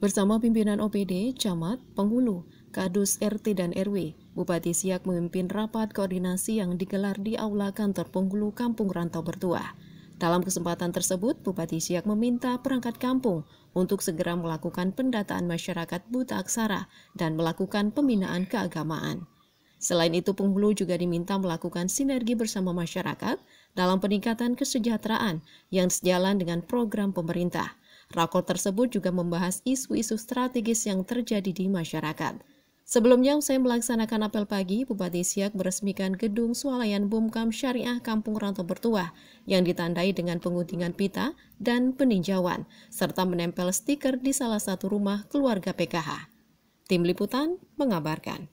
Bersama pimpinan OPD, Camat, Penghulu, Kadus RT dan RW, Bupati Siak memimpin rapat koordinasi yang digelar di Aula Kantor Penghulu Kampung Rantau Bertuah. Dalam kesempatan tersebut, Bupati Siak meminta perangkat kampung untuk segera melakukan pendataan masyarakat buta aksara dan melakukan pembinaan keagamaan. Selain itu, penghulu juga diminta melakukan sinergi bersama masyarakat dalam peningkatan kesejahteraan yang sejalan dengan program pemerintah. Rakor tersebut juga membahas isu-isu strategis yang terjadi di masyarakat. Sebelumnya, usai melaksanakan apel pagi, Bupati Siak meresmikan gedung swalayan Bumkam Syariah Kampung Rantau Bertuah yang ditandai dengan penguntingan pita dan peninjauan, serta menempel stiker di salah satu rumah keluarga PKH. Tim Liputan mengabarkan.